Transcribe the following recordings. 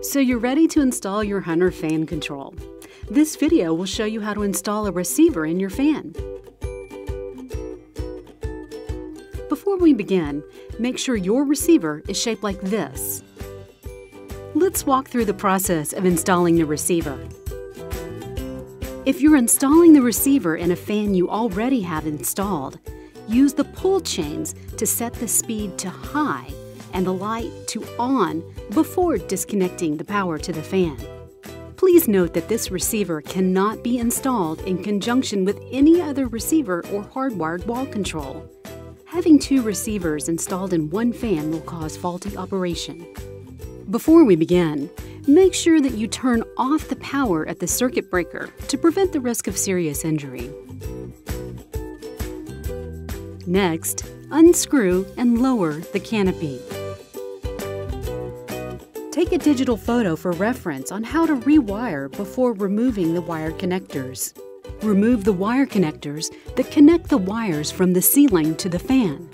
So you're ready to install your Hunter fan control. This video will show you how to install a receiver in your fan. Before we begin, make sure your receiver is shaped like this. Let's walk through the process of installing the receiver. If you're installing the receiver in a fan you already have installed, use the pull chains to set the speed to high and the light to on before disconnecting the power to the fan. Please note that this receiver cannot be installed in conjunction with any other receiver or hardwired wall control. Having two receivers installed in one fan will cause faulty operation. Before we begin, make sure that you turn off the power at the circuit breaker to prevent the risk of serious injury. Next, unscrew and lower the canopy. Take a digital photo for reference on how to rewire before removing the wire connectors. Remove the wire connectors that connect the wires from the ceiling to the fan.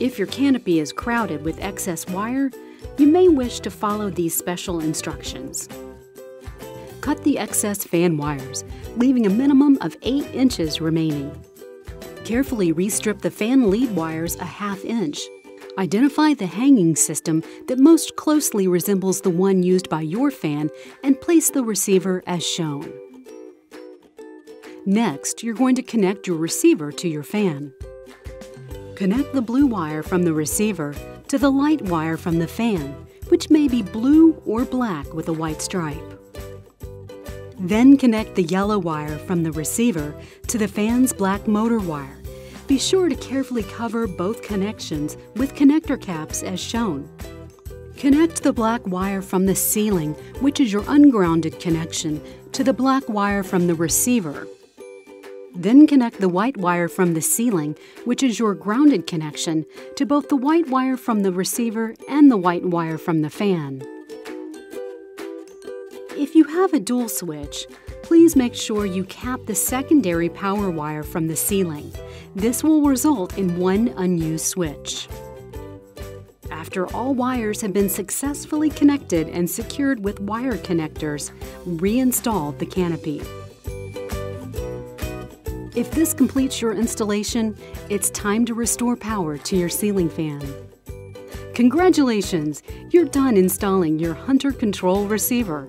If your canopy is crowded with excess wire, you may wish to follow these special instructions. Cut the excess fan wires, leaving a minimum of 8 inches remaining. Carefully restrip the fan lead wires a half inch. Identify the hanging system that most closely resembles the one used by your fan and place the receiver as shown. Next, you're going to connect your receiver to your fan. Connect the blue wire from the receiver to the light wire from the fan, which may be blue or black with a white stripe. Then connect the yellow wire from the receiver to the fan's black motor wire. Be sure to carefully cover both connections with connector caps as shown. Connect the black wire from the ceiling, which is your ungrounded connection, to the black wire from the receiver, then connect the white wire from the ceiling, which is your grounded connection, to both the white wire from the receiver and the white wire from the fan. If you have a dual switch, please make sure you cap the secondary power wire from the ceiling. This will result in one unused switch. After all wires have been successfully connected and secured with wire connectors, reinstall the canopy. If this completes your installation, it's time to restore power to your ceiling fan. Congratulations! You're done installing your Hunter Control receiver.